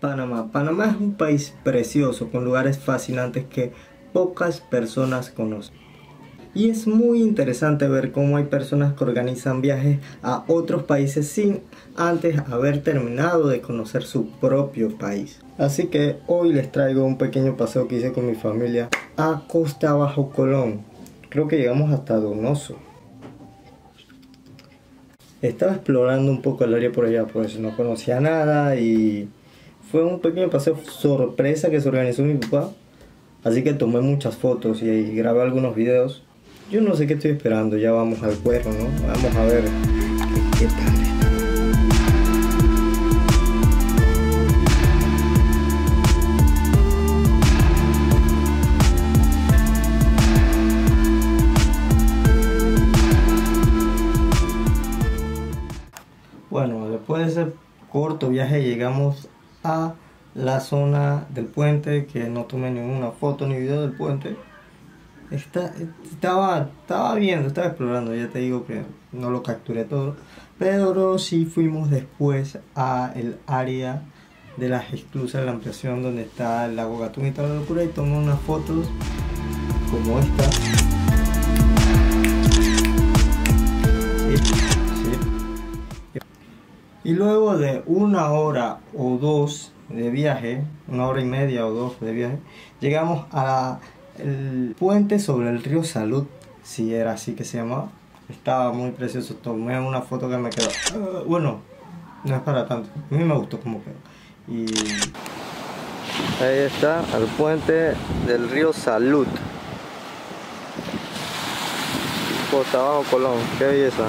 Panamá. Panamá es un país precioso, con lugares fascinantes que pocas personas conocen. Y es muy interesante ver cómo hay personas que organizan viajes a otros países sin antes haber terminado de conocer su propio país. Así que hoy les traigo un pequeño paseo que hice con mi familia a Costa Bajo Colón. Creo que llegamos hasta Donoso. Estaba explorando un poco el área por allá, pues no conocía nada y fue un pequeño paseo sorpresa que se organizó mi papá. Así que tomé muchas fotos y grabé algunos videos. Yo no sé qué estoy esperando, ya vamos al cuerno, ¿no? Vamos a ver qué, tal. Bueno, después de ese corto viaje llegamos la zona del puente, que no tomé ninguna foto ni video del puente estaba, estaba viendo, estaba explorando, ya te digo que no lo capturé todo, pero sí fuimos después a el área de las exclusas de la ampliación donde está el lago Gatún y toda la locura y tomé unas fotos como esta. Y luego de una hora o dos de viaje, una hora y media o dos de viaje, llegamos a la el puente sobre el río Salud, si era así que se llamaba, estaba muy precioso. Tomé una foto que me quedó. Ah, bueno, no es para tanto. A mí me gustó como quedó. Y ahí está el puente del río Salud. Costa Bajo Colón, qué belleza.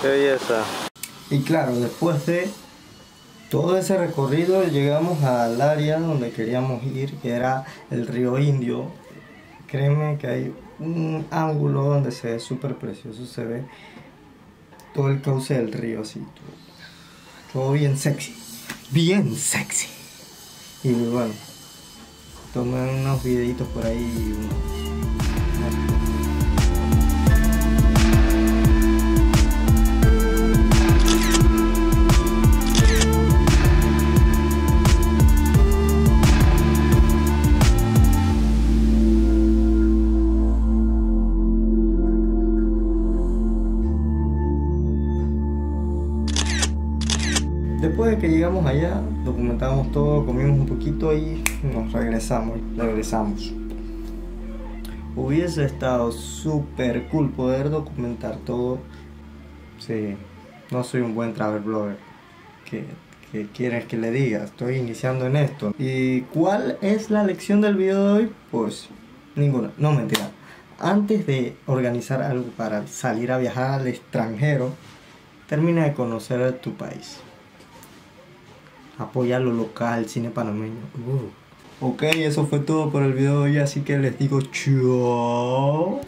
Qué belleza. Y claro, después de todo ese recorrido llegamos al área donde queríamos ir, que era el río Indio. Créeme que hay un ángulo donde se ve súper precioso, se ve todo el cauce del río así, todo, bien sexy, bien sexy. Y bueno, tomé unos videitos por ahí. Después de que llegamos allá, documentamos todo, comimos un poquito y nos regresamos. Regresamos. Hubiese estado súper cool poder documentar todo. Sí, no soy un buen travel blogger. ¿Qué, ¿Qué quieres que le diga? Estoy iniciando en esto. ¿Y cuál es la lección del video de hoy? Pues ninguna, no mentira. Antes de organizar algo para salir a viajar al extranjero, termina de conocer tu país apoya lo local, cine panameño. Uh. Ok, eso fue todo por el video de hoy, así que les digo chao.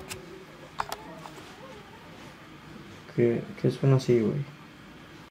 ¿Qué, qué suena así, güey?